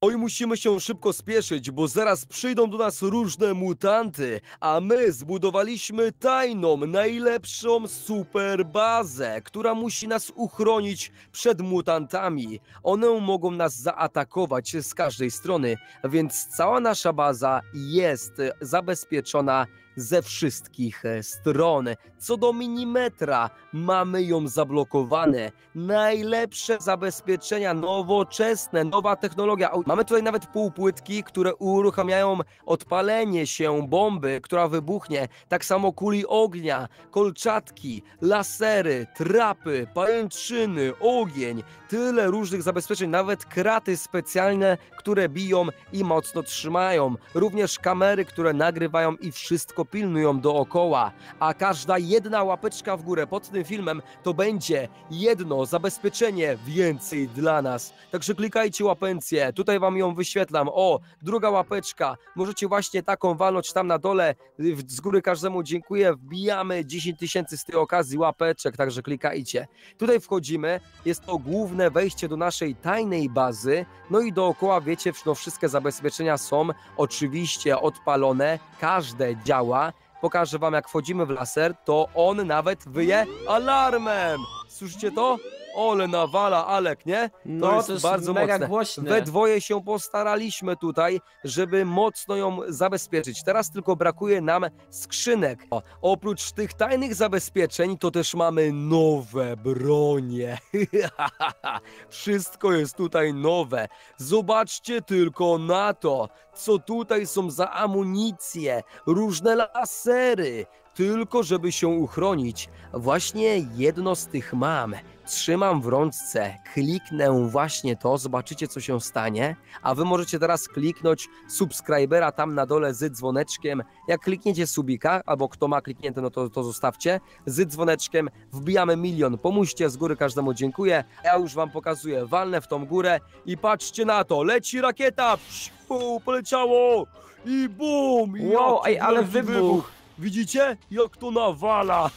Oj, musimy się szybko spieszyć, bo zaraz przyjdą do nas różne mutanty, a my zbudowaliśmy tajną, najlepszą super bazę, która musi nas uchronić przed mutantami. One mogą nas zaatakować z każdej strony, więc cała nasza baza jest zabezpieczona ze wszystkich e, stron. Co do milimetra, mamy ją zablokowane. Najlepsze zabezpieczenia, nowoczesne, nowa technologia. Mamy tutaj nawet półpłytki, które uruchamiają odpalenie się bomby, która wybuchnie. Tak samo kuli ognia, kolczatki, lasery, trapy, pajęczyny, ogień. Tyle różnych zabezpieczeń, nawet kraty specjalne, które biją i mocno trzymają. Również kamery, które nagrywają i wszystko pilnują dookoła. A każda jedna łapeczka w górę pod tym filmem to będzie jedno zabezpieczenie więcej dla nas. Także klikajcie łapencję, tutaj wam ją wyświetlam. O, druga łapeczka. Możecie właśnie taką walnąć tam na dole. Z góry każdemu dziękuję. Wbijamy 10 tysięcy z tej okazji łapeczek, także klikajcie. Tutaj wchodzimy, jest to główne wejście do naszej tajnej bazy, no i dookoła wiecie, no wszystkie zabezpieczenia są oczywiście odpalone, każde działa. Pokażę wam jak wchodzimy w laser, to on nawet wyje alarmem! Słyszycie to? Ole nawala Alek, nie? No, jest to jest bardzo mega mocne. głośne. We dwoje się postaraliśmy tutaj, żeby mocno ją zabezpieczyć. Teraz tylko brakuje nam skrzynek. O, oprócz tych tajnych zabezpieczeń, to też mamy nowe bronie. Wszystko jest tutaj nowe. Zobaczcie tylko na to, co tutaj są za amunicje, różne lasery. Tylko żeby się uchronić. Właśnie jedno z tych mam. Trzymam w rączce, kliknę właśnie to, zobaczycie co się stanie, a wy możecie teraz kliknąć subskrybera tam na dole z dzwoneczkiem. Jak klikniecie subika, albo kto ma kliknięte, no to, to zostawcie, z dzwoneczkiem wbijamy milion. Pomóżcie z góry każdemu dziękuję. Ja już wam pokazuję, walnę w tą górę i patrzcie na to, leci rakieta, psiu, poleciało i bum! Wow, ej, ale wielki wybuch. Widzicie? Jak to nawala!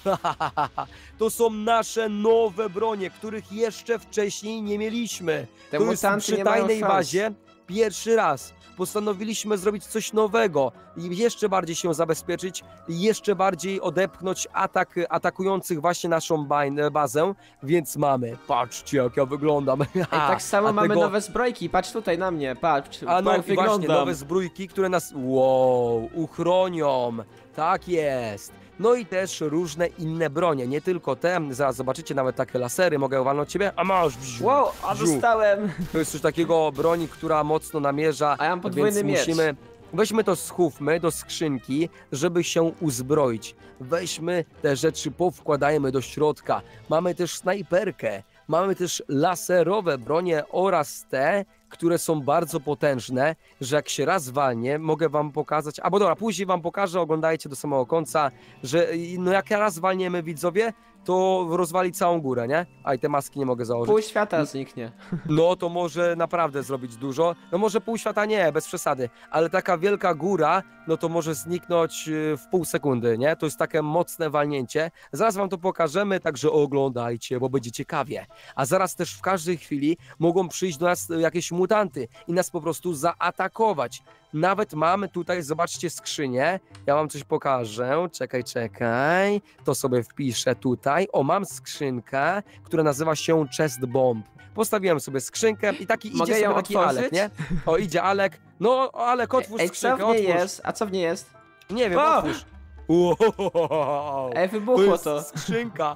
to są nasze nowe bronie, których jeszcze wcześniej nie mieliśmy. Te to jest przy tajnej bazie pierwszy raz. Postanowiliśmy zrobić coś nowego i jeszcze bardziej się zabezpieczyć, i jeszcze bardziej odepchnąć atak atakujących właśnie naszą bazę, więc mamy, patrzcie jak ja wyglądam. Ej, tak samo mamy tego- nowe zbrojki, patrz tutaj na mnie, patrz, A no jak właśnie nowe zbrójki, które nas wow, uchronią. Tak jest. No i też różne inne bronie, nie tylko te, zaraz zobaczycie nawet takie lasery, mogę walnąć ciebie? A masz, bziu, Wow, a bziu. dostałem! To jest coś takiego broni, która mocno namierza, A ja mam podwójny więc miecz. musimy... Weźmy to, schówmy do skrzynki, żeby się uzbroić. Weźmy te rzeczy, powkładajmy do środka. Mamy też snajperkę, mamy też laserowe bronie oraz te, które są bardzo potężne, że jak się raz walnie, mogę wam pokazać, albo dobra, później wam pokażę, oglądajcie do samego końca, że no jak raz walniemy widzowie, to rozwali całą górę, nie? A i te maski nie mogę założyć. Pół świata zniknie. No to może naprawdę zrobić dużo. No może pół świata nie, bez przesady, ale taka wielka góra, no to może zniknąć y, w pół sekundy, nie? To jest takie mocne walnięcie. Zaraz wam to pokażemy, także oglądajcie, bo będzie ciekawie. A zaraz też w każdej chwili mogą przyjść do nas y, jakieś mutanty i nas po prostu zaatakować. Nawet mamy tutaj, zobaczcie skrzynię. Ja wam coś pokażę. Czekaj, czekaj. To sobie wpiszę tutaj. O, mam skrzynkę, która nazywa się Chest Bomb. Postawiłem sobie skrzynkę i taki Mogę idzie ją sobie taki otworzyć? Alek, nie? O, idzie Alek. No, Alek, otwórz Ej, co skrzynkę, w niej jest? A co w niej jest? Nie wiem, O! otwórz. Wow. Ej, To wybuchło jest to. skrzynka.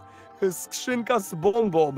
Skrzynka z bombą.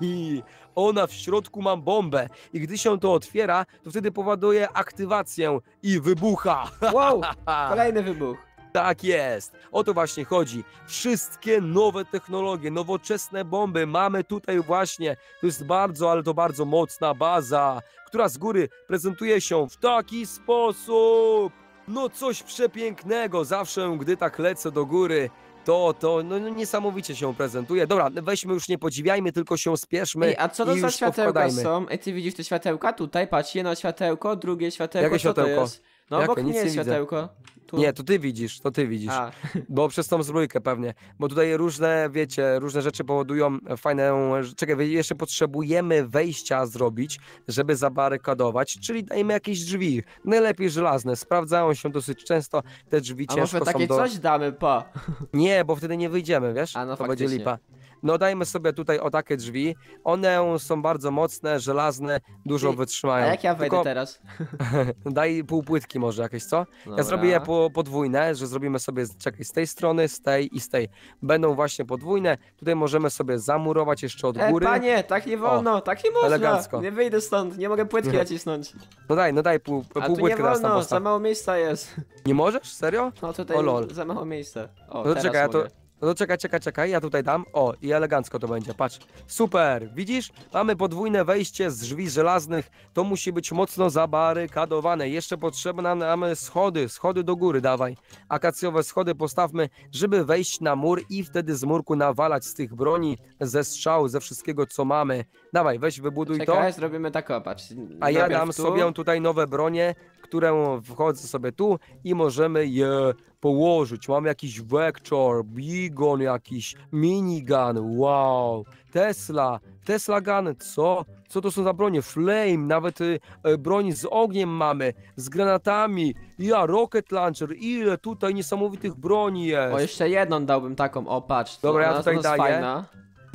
Ona w środku ma bombę. I gdy się to otwiera, to wtedy powoduje aktywację i wybucha. Wow, kolejny wybuch. Tak jest. O to właśnie chodzi. Wszystkie nowe technologie, nowoczesne bomby mamy tutaj właśnie. To jest bardzo, ale to bardzo mocna baza, która z góry prezentuje się w taki sposób. No coś przepięknego. Zawsze, gdy tak lecę do góry, to, to no, no niesamowicie się prezentuje. Dobra, weźmy już nie podziwiajmy, tylko się spieszmy Ej, a co to za światełka powkładajmy. są? Ej, ty widzisz te światełka? Tutaj, patrz, jedno światełko, drugie światełko, Jakie co to światełko? jest? No obok Nic mnie jest nie widzę. światełko. Tu. Nie, to ty widzisz, to ty widzisz. A, Bo przez tą zbrójkę pewnie. Bo tutaj różne, wiecie, różne rzeczy powodują fajną... Czekaj, wy- jeszcze potrzebujemy wejścia zrobić, żeby zabarykadować, czyli dajmy jakieś drzwi. Najlepiej żelazne. Sprawdzają się dosyć często. Te drzwi a może ciężko takie są do... coś damy, pa. Nie, bo wtedy nie wyjdziemy, wiesz? A, no to będzie faktycznie. lipa. No dajmy sobie tutaj o takie drzwi. One są bardzo mocne, żelazne, dużo Ty, A wytrzymają. jak ja wejdę Tylko teraz? daj pół płytki może jakieś, co? Ja Dobra. zrobię je po, podwójne, że zrobimy sobie, czekaj, z tej strony, z tej i z tej. Będą właśnie podwójne. Tutaj możemy sobie zamurować jeszcze od E, góry. panie, tak nie wolno, tak nie można. elegancko. Nie wyjdę stąd, nie mogę płytki nacisnąć. No daj, no daj pół, A pół tu nie płytki tam wolno, za mało miejsca jest. Nie możesz? Serio? No tutaj O, lol. za mało miejsca. O, No czekaj, ja to, mogę. No to czekaj, czekaj, czekaj, ja tutaj dam. O, i elegancko to będzie, patrz. Super, widzisz? Mamy podwójne wejście z drzwi żelaznych. To musi być mocno zabarykadowane. Jeszcze potrzebne nam schody, schody do góry, dawaj. Akacjowe schody postawmy, żeby wejść na mur i wtedy z murku nawalać z tych broni, ze strzał, ze wszystkiego, co mamy. Dawaj, weź wybuduj to. Czekaj, zrobimy tak, o, patrz. A ja Najpierw dam tu. sobie tutaj nowe bronie, które wchodzę sobie tu i możemy je położyć. Mam jakiś Vector, Bigon jakiś, Minigun, wow, Tesla, Tesla Gun, co? Co to są za bronie? Flame, nawet y, e, broń z ogniem mamy, z granatami, ja, Rocket Launcher, ile tutaj niesamowitych broni jest. O, jeszcze jedną dałbym taką, o patrz. Dobra, ja tutaj daję. Fajna.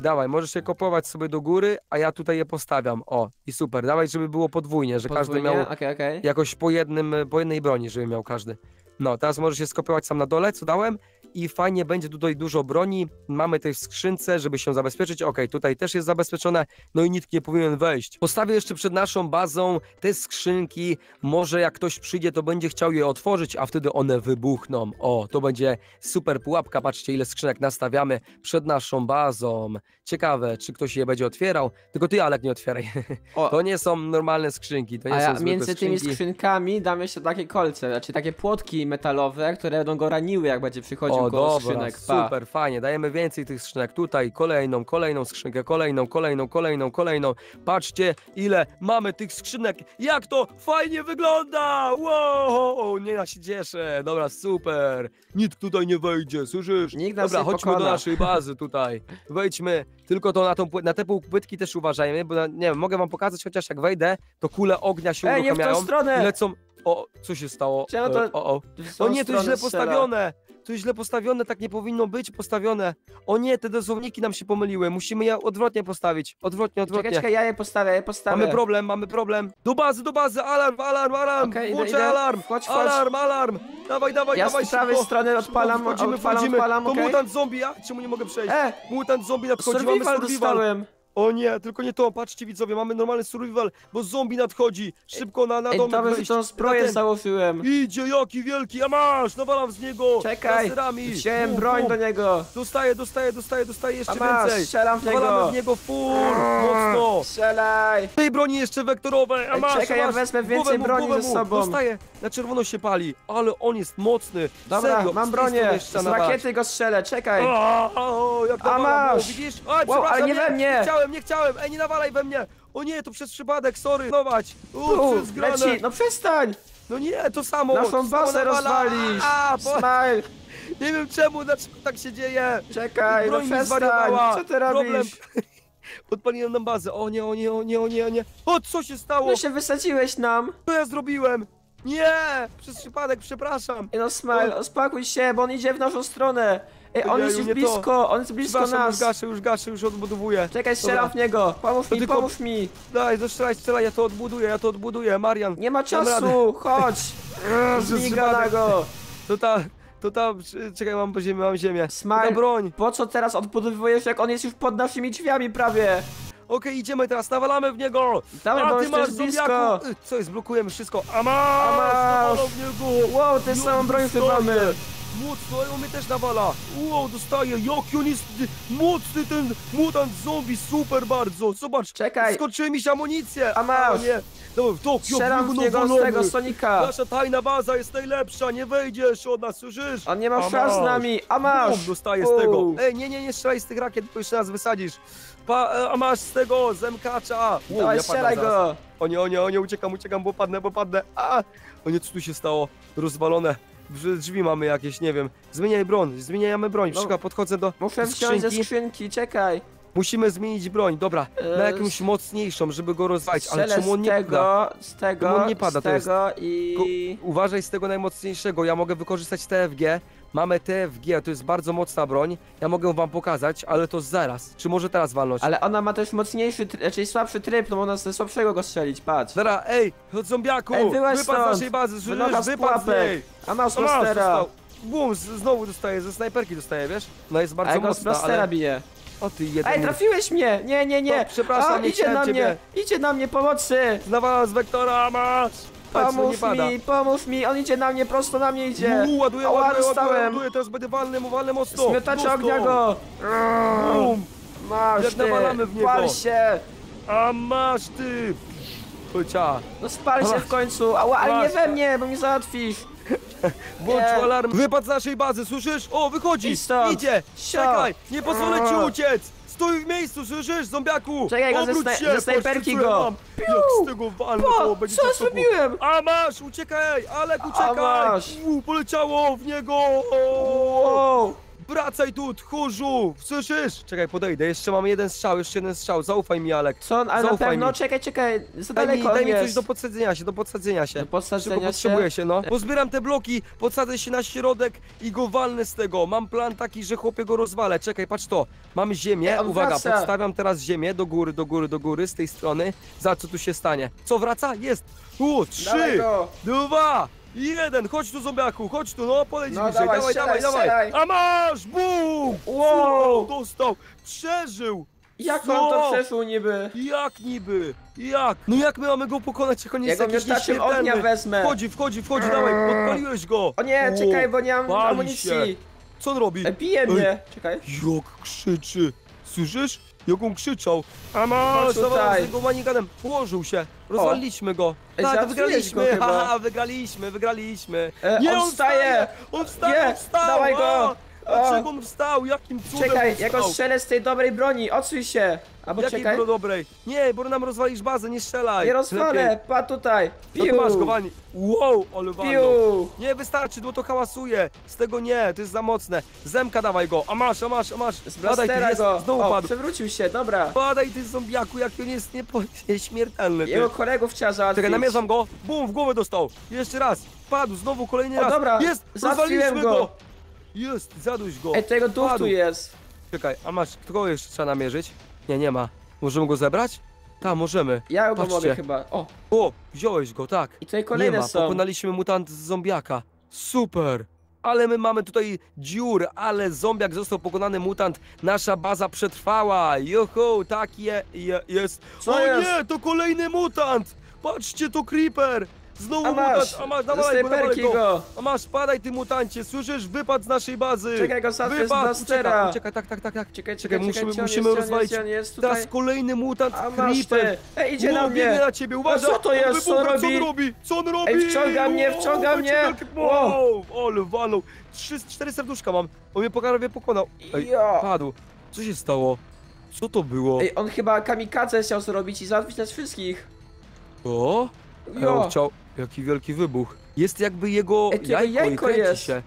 Dawaj, możesz się kopować sobie do góry, a ja tutaj je postawiam. O, i super, dawaj, żeby było podwójnie, że każdy Podwójnie? miał Okej, okej. jakoś po jednym, po jednej broni, żeby miał każdy. No, teraz możesz się skopiować sam na dole, co dałem i fajnie będzie tutaj dużo broni, mamy tej w skrzynce, żeby się zabezpieczyć, okej, tutaj też jest zabezpieczone, no i nikt nie powinien wejść. Postawię jeszcze przed naszą bazą te skrzynki, może jak ktoś przyjdzie, to będzie chciał je otworzyć, a wtedy one wybuchną. O, to będzie super pułapka, patrzcie ile skrzynek nastawiamy przed naszą bazą. Ciekawe, czy ktoś je będzie otwierał, tylko ty Alek nie otwieraj. O, To nie są normalne skrzynki, to nie a są ja zwykłe między tymi skrzynki. skrzynkami dam jeszcze takie kolce, znaczy takie płotki metalowe, które będą go raniły, jak będzie przychodził O, dobra, skrzynek. Pa. super, fajnie, dajemy więcej tych skrzynek, tutaj kolejną, kolejną skrzynkę, kolejną, kolejną, kolejną, kolejną, patrzcie ile mamy tych skrzynek, jak to fajnie wygląda, wow, nie ja się cieszę, dobra, super, nikt tutaj nie wejdzie, słyszysz? Nikt nas Dobra, nie chodźmy do pokona. naszej bazy tutaj, wejdźmy, tylko to na, tą, na te też uważajmy, bo na, nie wiem, mogę wam pokazać, chociaż jak wejdę, to kule ognia się Ej, nie w tą uruchamiają i stronę! lecą, o, co się stało? Czemu to- E, O, o. O tą nie, to jest źle postawione! To jest źle postawione, tak nie powinno być postawione. O nie, te dozowniki nam się pomyliły. Musimy je odwrotnie postawić. Odwrotnie, odwrotnie. Czekaj, czekaj, ja je postawię, ja je postawię. Mamy problem, mamy problem. Do bazy, do bazy, alarm, alarm, alarm! Okej, idę, Włączaj idę. alarm! Alarm, alarm! Dawaj, dawaj, Ja dawaj, z prawej szybko. strony Szybko, odpalam, wchodzimy, odpalam, wchodzimy. odpalam, To okej? mutant zombie, a czemu nie mogę przejść? E, Mutant zombie nadchodzi, mamy survival survival. dostałem. O nie, tylko nie to, patrzcie widzowie, mamy normalny survival, bo zombie nadchodzi. Szybko na, na Ej, dom dobrze, że wejść. tą Na ten. Idzie, jaki wielki, a masz, nawalam z niego. Czekaj, laserami. wziąłem Bum, broń bum. do niego. Dostaję, dostaję, dostaję, dostaję A jeszcze masz, więcej. strzelam w Walamy niego. w niego full, mocno. Strzelaj. Tej broni jeszcze wektorowe, a Ej, masz, czekaj, a ja masz. wezmę Głowę więcej mu, broni głowę ze mu. sobą. Dostaję, na czerwono się pali, ale on jest mocny. Dobra, Serio, mam z tej strony bronię. jeszcze Z nawalać. rakiety go strzelę, czekaj. A, o, jak A nawalam, masz. o, widzisz? Oj, Wow, ale przepraszam, nie we mnie. Nie chciałem, nie chciałem, ej, nie nawalaj we mnie. O nie, to przez przypadek, sorry. Nować. U, przez granę. leci, no przestań. No nie, to samo. Naszą to samo bazę nawala. rozwalisz. A, bo, Smile, nie wiem czemu, dlaczego tak się dzieje. czekaj, no Broń mi przestań. zwariowała. Co ty Problem. robisz? Odpaliłem nam bazę. O nie, o nie, o nie, o nie, o nie. O, co się stało? No się wysadziłeś nam. Co ja zrobiłem? Nie! Przez przypadek, przepraszam. Ej, no Smile, uspokój się, bo on idzie w naszą stronę. Ej, on jest już nie to. blisko, on jest blisko Przepraszam, już nas. gaszę, już gaszę, już odbudowuję. Czekaj, strzelam Dobra. w niego. Pomóż To mi, tylko- pomóż mi. Daj, dostrzelaj, strzelaj, ja to odbuduję, ja to odbuduję. Marian, Nie ma czasu, chodź. Zmiga na go. To ta, to ta, czekaj, mam po ziemię, mam ziemię. Ta Smile, broń. po co teraz odbudowujesz, jak on jest już pod naszymi drzwiami prawie? Okej, idziemy teraz, nawalamy w niego. Dawaj, bo A, on ty już masz jest blisko. zombiaku. Y, Co jest, blokujemy wszystko. A masz, A masz. nawalał w niego. Wow, tę samą broń chyba mamy. Mocno, ale on mnie też nawala. Wow, dostaje, jaki on jest mocny ten mutant zombie, super bardzo. Zobacz, Czekaj. skoczyły mi się amunicje. A masz. Nie, to, Strzelam w niego z tego Sonika. Nasza tajna baza jest najlepsza, nie wejdziesz od nas, słyszysz? On nie ma A szans z masz. nami, a masz! Bum, dostaję z tego. Ej, nie, nie, nie strzelaj z tych rakiet, bo jeszcze raz wysadzisz. Pa, e, a masz z tego, zemkacza. Wow, Dawaj, ja padam strzelaj zaraz. go! O nie, o nie, o nie, uciekam, uciekam, bo padnę, bo padnę. A! O nie, co tu się stało? Rozwalone. Drzwi mamy jakieś, nie wiem. Zmieniaj broń, zmieniamy broń. No. Podchodzę do Muszę wziąć ze skrzynki. skrzynki, czekaj. Musimy zmienić broń, dobra. Na E, jakąś mocniejszą, żeby go rozwalić. Ale Strzelę czemu on z nie pada? tego, z tego, on nie pada, z to jest- tego i... Uważaj z tego najmocniejszego, ja mogę wykorzystać TFG. Mamy TFG, to jest bardzo mocna broń. Ja mogę wam pokazać, ale to zaraz. Czy może teraz walnąć? Ale ona ma też mocniejszy, raczej słabszy tryb, no można ze słabszego go strzelić, patrz. Zara, ej, od zombiaku! Ej, wyłaź wypadł z stąd! naszej bazy, słyszysz? z Wypadł z niej! A masz O, dostał. Bum, z- znowu dostaje, ze snajperki dostaje, wiesz? No jest bardzo z mocna, ale... bije. O ty jeden... Ej, trafiłeś mnie! Nie, nie, nie! No, przepraszam, A, nie idzie na ciebie. mnie! Idzie na mnie, pomocy! Nawala z wektora, masz! Patrz, no nie Pomóż mi, pomóż mi, on idzie na mnie, prosto na mnie idzie! Uuu, ładuję, Ała, ładuję, ładuję, dostałem. ładuję, teraz będę walny, mu walny mocno! Ognia go! Bum! Masz Jak ty! nawalamy w niego. Pal się! A masz ty! Chodźa, No spal się w końcu! Ała, ale nie Masz. we mnie, bo mnie załatwisz! włącz Nie. alarm! Wypadł z naszej bazy, słyszysz? O, wychodzi! Idź stąd. Idzie! Stop. Czekaj! Nie pozwolę ci uciec! Stój w miejscu, słyszysz, zombiaku! Czekaj, go ze Obróć snaj- się, ze patrz, snajperki co ja go. mam. Jak z tego walnę, Po, to będzie co tak soku. zrobiłem? A masz, uciekaj! Alek, uciekaj! masz. U, poleciało w niego! Wow! Wracaj tu, tchórzu! Słyszysz? Czekaj, podejdę, jeszcze mam jeden strzał, jeszcze jeden strzał, zaufaj mi, Alek. Co on, ale na Zaufaj pewno, mi. czekaj, czekaj, za Daj mi, daleko daj on mi coś do podsadzenia się, do podsadzenia się. Do Szybko podsadzenia się? potrzebuję się, no. Pozbieram te bloki, podsadzę się na środek i go walnę z tego. Mam plan taki, że chłopie go rozwalę. Czekaj, patrz to. Mam ziemię, Ej, on uwaga, wraca. podstawiam teraz ziemię do góry, do góry, do góry, z tej strony. Za co tu się stanie? Co wraca? Jest! U, trzy, dwa, jeden. Chodź tu, zombiaku, chodź tu, no, podejdź No, bliżej. dawaj, Dawaj, dawaj, strzelaj, dawaj. strzelaj. A masz! Bum! Wow. Dostał! Przeżył! Jak Co? on to przeszło niby? Jak niby? Jak? No jak my mamy go pokonać, jak on jest Ja go jakiś miotaczem ognia wezmę. Wchodzi, wchodzi, wchodzi, dawaj, podpaliłeś go! O nie, O, czekaj, bo nie mam amunicji. się. Co on robi? E, Bije mnie. Czekaj. Jak krzyczy! Słyszysz? Jak on krzyczał! A masz, Chodź tutaj. dawaj, z jego manikanem! Położył się! Rozwaliliśmy go! Ej, Tak, wygraliśmy! go chyba. Haha, wygraliśmy, wygraliśmy! E, Nie, on wstaje. wstaje! On wstał, Nie, on wstał! dawaj go. Dlaczego on wstał? Jakim cudem Czekaj, on ja go wstał? strzelę z tej dobrej broni, odsuń się. Albo Jakiej czekaj. bro dobrej? Nie, bo nam rozwalisz bazę, nie strzelaj! Nie rozwalę, Lepiej. pa tutaj. No Piu. to masz. Wow, ale walnął. Piu. Nie wystarczy, bo to hałasuje. Z tego nie, to jest za mocne. Zemka dawaj go. A masz, a masz, a masz. Z Padaj, ty blastera jest, go. znowu O, padł. przewrócił się, dobra. Padaj ty zombiaku, jak on jest niepo... nieśmiertelny. Ty. Jego kolegów trzeba załatwić. Czekaj, namierzam go. Bum, w głowę dostał. Jeszcze raz. Padł, znowu kolejny O, raz. dobra, Jest, załatwiłem rozwaliliśmy go. go. Jest, zadujś go. Ej, tego duch Padł. tu jest. Czekaj, a masz, kogo jeszcze trzeba namierzyć? Nie, nie ma. Możemy go zebrać? Tak, możemy. Ja go Patrzcie. mogę chyba. O, O, wziąłeś go, tak. i tutaj Nie kolejne ma, są. pokonaliśmy mutant z zombiaka. Super! Ale my mamy tutaj dziur, ale zombiak został pokonany, mutant. Nasza baza przetrwała. Juhu, tak je, je, jest. Co o jest? nie, to kolejny mutant! Patrzcie, to creeper! Znowu A masz, mutant, a masz, dawaj, dawaj go. go. A masz, padaj ty mutancie, słyszysz? Wypad z naszej bazy! Czekaj, go załatwię z blastera. ucieka, tak, tak, tak, tak. Czekaj, Czekaj, czekaj, musimy, czekaj, musimy jest, rozwalić. jest, gdzie on Teraz jest kolejny mutant, A creeper. Ej, idzie na mnie. biegnie na ciebie, uważaj! co to jest? Co robi? Co on robi? Co on robi? Ej, wciąga mnie, wciąga mnie. Wow, ale walnął. Trzy, cztery serduszka mam. On mnie prawie pokonał. Ej, padł. Co się stało? Co to było? Ej, on chyba kamikadze chciał zrobić i załatwić nas wszystkich. O? Jo. Jaki wielki wybuch. Jest jakby jego Ej, jajko, jajko i kręci jest. się.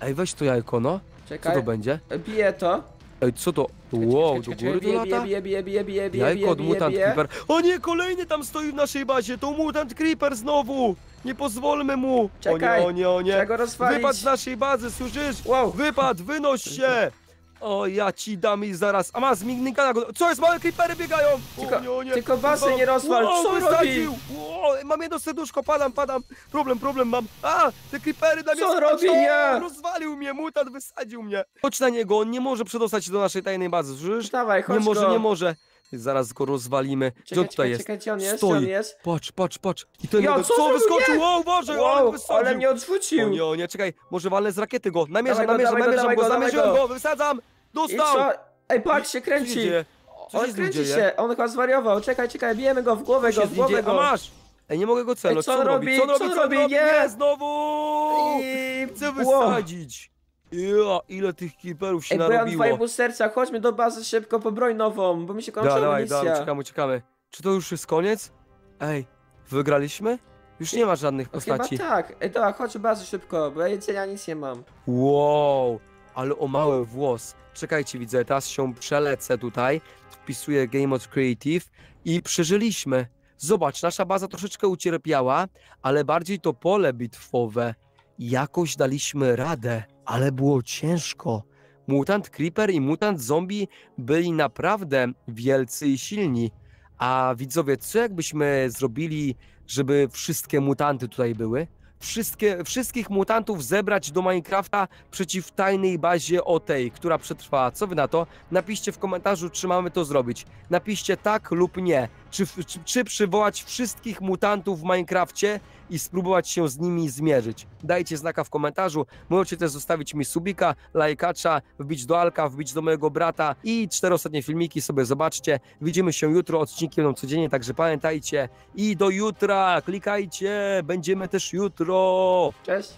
Ej, weź to jajko, no. Co Czekaj. to będzie? Bije to. Ej, co to? Wow, do góry to lata? Bije, bije, bije, bije, bije, Jajko od bije, Mutant bije. Creeper. O nie, kolejny tam stoi w naszej bazie. To Mutant Creeper znowu. Nie pozwólmy mu. Czekaj, O nie, o nie, o nie. Trzeba go rozwalić. Wypadł z naszej bazy, słyszysz? Wow. Wypadł, wynoś się! O, ja ci dam i zaraz. A ma zmignikana go. Co jest? Małe creepery biegają! Tylko- o, nie, nie. tylko basy nie rozwal, Wow, co wysadził! Wow, mam jedno serduszko, padam, padam. Problem, problem mam. A, te creepery na mnie Co robi? Nie. Rozwalił mnie, mutant wysadził mnie. Chodź na niego, on nie może przedostać się do naszej tajnej bazy, słyszysz? Dawaj, chodź Nie może, go. nie może. Zaraz go rozwalimy. Gdzie Czekaj, on tutaj czekaj, jest? czekaj, gdzie on jest, Stoi. gdzie on jest? Patrz, patrz, patrz. I ten Ja, jeden, co co wyskoczył? Nie. Wow, uważaj, Wow, wysadził. ale mnie O odrzucił. nie, o nie, czekaj, może walnę z rakiety go. Namierzam, Dawaj go, namierzam, dawaj go, namierzam dawaj go, go, dawaj zamierzyłem go. go, wysadzam! I Dostał! co? Ej, patrz się Co się kręci. dzieje? Co On się z nim kręci dzieje? się, on chyba zwariował. Czekaj, czekaj, bijemy go w głowę Co go, się w dzieje? głowę A go. masz! Ej, nie mogę go. Ej, co on robi? Co on robi? Co on on robi? Nie! Znowu! I... Chcę wysadzić. Ja, ile tych kiperów się Ej, bo ja mam narobiło. 2,5 serca, chodźmy do bazy szybko po broń nową, bo mi się kończy Dawaj, dawaj, amunicja. dawaj, uciekamy, uciekamy. Czy to już jest koniec? Ej, wygraliśmy? Już nie ma żadnych No Chyba postaci. tak. Ej, dobra, chodź do bazy szybko, bo ja jedzenia nic nie mam. Wow, ale o mały włos. Czekajcie, widzę, teraz się przelecę tutaj, wpisuję Game Mode Creative i przeżyliśmy. Zobacz, nasza baza troszeczkę ucierpiała, ale bardziej to pole bitwowe. Jakoś daliśmy radę, ale było ciężko. Mutant Creeper i Mutant Zombie byli naprawdę wielcy i silni. A widzowie, co jakbyśmy zrobili, żeby wszystkie mutanty tutaj były? Wszystkie, wszystkich mutantów zebrać do Minecrafta przeciw tajnej bazie o tej, która przetrwała. Co wy na to? Napiszcie w komentarzu, czy mamy to zrobić. Napiszcie tak lub nie. Czy, czy, czy przywołać wszystkich mutantów w Minecrafcie i spróbować się z nimi zmierzyć. Dajcie znaka w komentarzu. Możecie też zostawić mi subika, lajkacza, wbić do Alka, wbić do mojego brata i cztery ostatnie filmiki sobie zobaczcie. Widzimy się jutro, odcinki będą codziennie, także pamiętajcie. I do jutra, klikajcie, będziemy też jutro. Cześć.